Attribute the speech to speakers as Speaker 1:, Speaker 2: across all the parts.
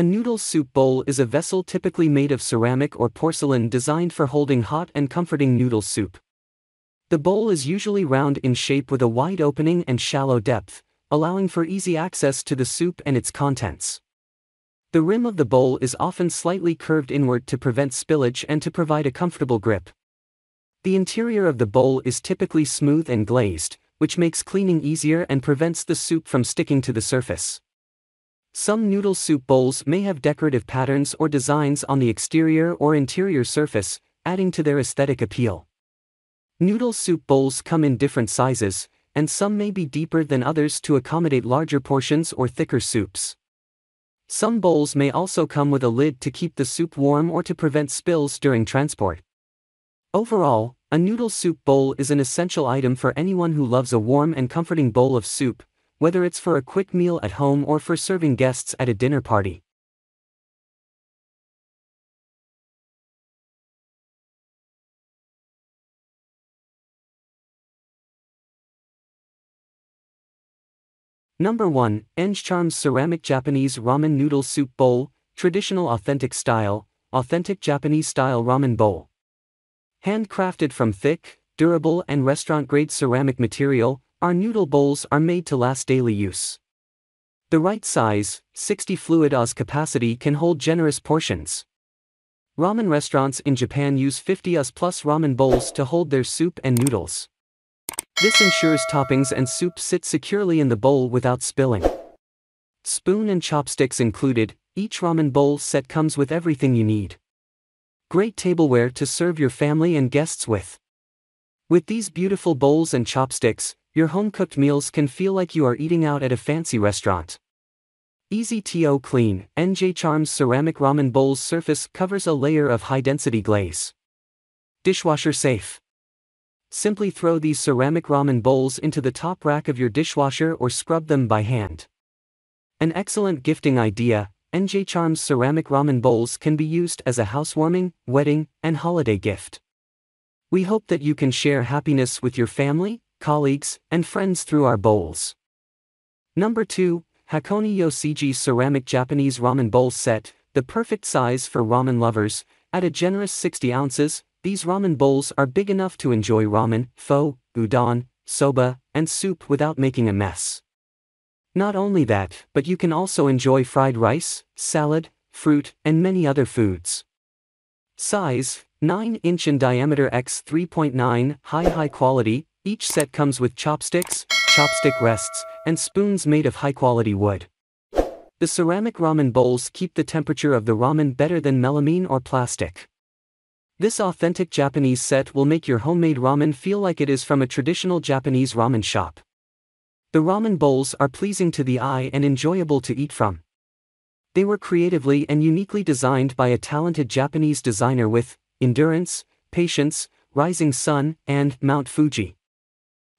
Speaker 1: A noodle soup bowl is a vessel typically made of ceramic or porcelain designed for holding hot and comforting noodle soup. The bowl is usually round in shape with a wide opening and shallow depth, allowing for easy access to the soup and its contents. The rim of the bowl is often slightly curved inward to prevent spillage and to provide a comfortable grip. The interior of the bowl is typically smooth and glazed, which makes cleaning easier and prevents the soup from sticking to the surface. Some noodle soup bowls may have decorative patterns or designs on the exterior or interior surface, adding to their aesthetic appeal. Noodle soup bowls come in different sizes, and some may be deeper than others to accommodate larger portions or thicker soups. Some bowls may also come with a lid to keep the soup warm or to prevent spills during transport. Overall, a noodle soup bowl is an essential item for anyone who loves a warm and comforting bowl of soup, whether it's for a quick meal at home or for serving guests at a dinner party. Number 1. Charms Ceramic Japanese Ramen Noodle Soup Bowl, Traditional Authentic Style, Authentic Japanese Style Ramen Bowl. Handcrafted from thick, durable and restaurant-grade ceramic material, our noodle bowls are made to last daily use. The right size, 60 fluid oz capacity can hold generous portions. Ramen restaurants in Japan use 50 oz plus ramen bowls to hold their soup and noodles. This ensures toppings and soup sit securely in the bowl without spilling. Spoon and chopsticks included, each ramen bowl set comes with everything you need. Great tableware to serve your family and guests with. With these beautiful bowls and chopsticks, your home cooked meals can feel like you are eating out at a fancy restaurant. Easy to clean, NJ Charms ceramic ramen bowl's surface covers a layer of high density glaze. Dishwasher safe. Simply throw these ceramic ramen bowls into the top rack of your dishwasher or scrub them by hand. An excellent gifting idea, NJ Charms ceramic ramen bowls can be used as a housewarming, wedding, and holiday gift. We hope that you can share happiness with your family, colleagues, and friends through our bowls. Number 2, Hakone Yosegi Ceramic Japanese Ramen Bowl Set, the perfect size for ramen lovers, at a generous 60 ounces, these ramen bowls are big enough to enjoy ramen, pho, udon, soba, and soup without making a mess. Not only that, but you can also enjoy fried rice, salad, fruit, and many other foods. Size 9 inch in diameter x 3.9 high high quality, each set comes with chopsticks, chopstick rests, and spoons made of high quality wood. The ceramic ramen bowls keep the temperature of the ramen better than melamine or plastic. This authentic Japanese set will make your homemade ramen feel like it is from a traditional Japanese ramen shop. The ramen bowls are pleasing to the eye and enjoyable to eat from. They were creatively and uniquely designed by a talented Japanese designer with endurance, patience, rising sun, and Mount Fuji.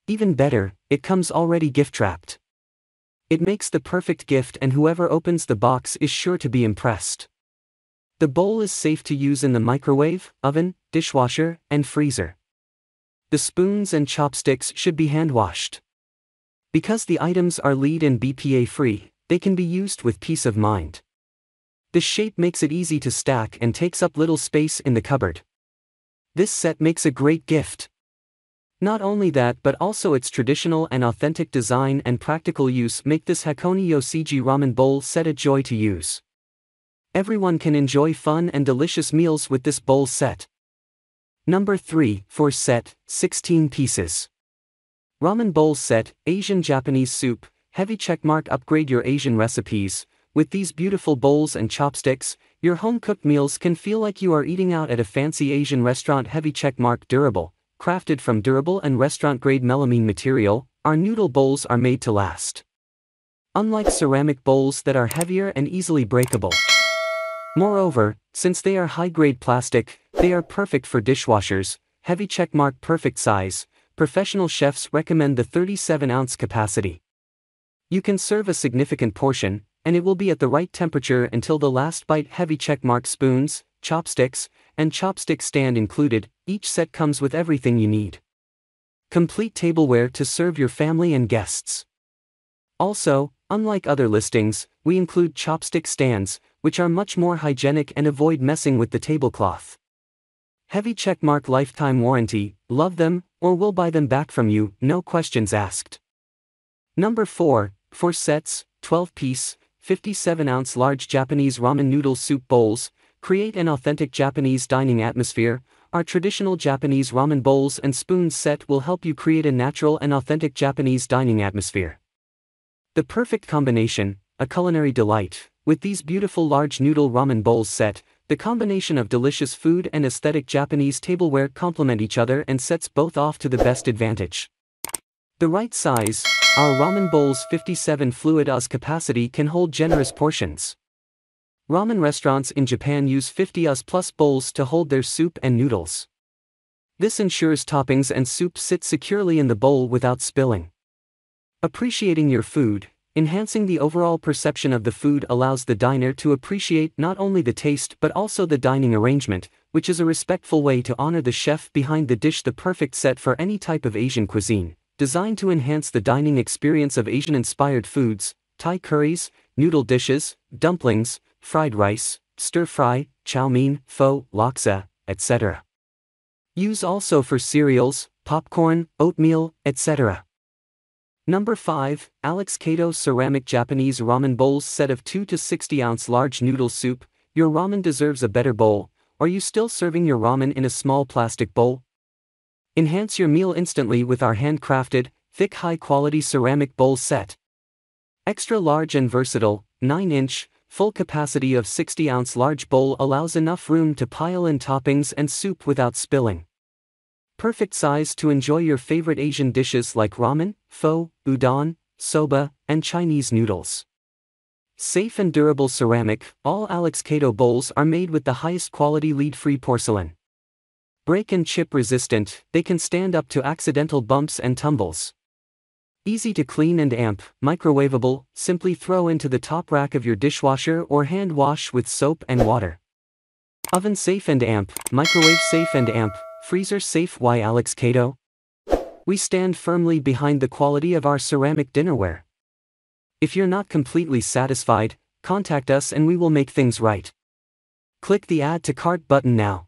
Speaker 1: Even better, it comes already gift wrapped. It makes the perfect gift, and whoever opens the box is sure to be impressed. The bowl is safe to use in the microwave, oven, dishwasher, and freezer. The spoons and chopsticks should be hand washed. Because the items are lead and BPA free, they can be used with peace of mind. The shape makes it easy to stack and takes up little space in the cupboard. This set makes a great gift. Not only that but also its traditional and authentic design and practical use make this Hakone Yosegi ramen bowl set a joy to use. Everyone can enjoy fun and delicious meals with this bowl set. Number 3, for set, 16 pieces. Ramen bowl set, Asian Japanese soup, heavy checkmark upgrade your Asian recipes. With these beautiful bowls and chopsticks, your home-cooked meals can feel like you are eating out at a fancy Asian restaurant heavy checkmark durable, crafted from durable and restaurant-grade melamine material, our noodle bowls are made to last. Unlike ceramic bowls that are heavier and easily breakable, Moreover, since they are high-grade plastic, they are perfect for dishwashers, heavy checkmark perfect size, professional chefs recommend the 37-ounce capacity. You can serve a significant portion, and it will be at the right temperature until the last bite heavy checkmark spoons, chopsticks, and chopstick stand included, each set comes with everything you need. Complete tableware to serve your family and guests. Also, Unlike other listings, we include chopstick stands, which are much more hygienic and avoid messing with the tablecloth. Heavy checkmark lifetime warranty, love them, or we'll buy them back from you, no questions asked. Number 4, 4 sets, 12 piece, 57 ounce large Japanese ramen noodle soup bowls, create an authentic Japanese dining atmosphere. Our traditional Japanese ramen bowls and spoons set will help you create a natural and authentic Japanese dining atmosphere. The perfect combination, a culinary delight. With these beautiful large noodle ramen bowls set, the combination of delicious food and aesthetic Japanese tableware complement each other and sets both off to the best advantage. The right size, our ramen bowl's 57 fluid oz capacity can hold generous portions. Ramen restaurants in Japan use 50 oz plus bowls to hold their soup and noodles. This ensures toppings and soup sit securely in the bowl without spilling. Appreciating your food, Enhancing the overall perception of the food allows the diner to appreciate not only the taste but also the dining arrangement, which is a respectful way to honor the chef behind the dish. The perfect set for any type of Asian cuisine, designed to enhance the dining experience of Asian inspired foods, Thai curries, noodle dishes, dumplings, fried rice, stir fry, chow mein, pho, laksa, etc. Use also for cereals, popcorn, oatmeal, etc. Number 5, Alex Kato Ceramic Japanese Ramen Bowls Set of 2 to 60 ounce large noodle soup. Your ramen deserves a better bowl. Are you still serving your ramen in a small plastic bowl? Enhance your meal instantly with our handcrafted, thick high quality ceramic bowl set. Extra large and versatile, 9 inch, full capacity of 60 ounce large bowl allows enough room to pile in toppings and soup without spilling. Perfect size to enjoy your favorite Asian dishes like ramen, pho, udon, soba, and Chinese noodles. Safe and durable ceramic, all Alex Kato bowls are made with the highest quality lead-free porcelain. Break and chip resistant, they can stand up to accidental bumps and tumbles. Easy to clean and amp, microwavable, simply throw into the top rack of your dishwasher or hand wash with soap and water. Oven safe and amp, microwave safe and amp, Freezer safe Why Alex Kato? We stand firmly behind the quality of our ceramic dinnerware. If you're not completely satisfied, contact us and we will make things right. Click the Add to Cart button now.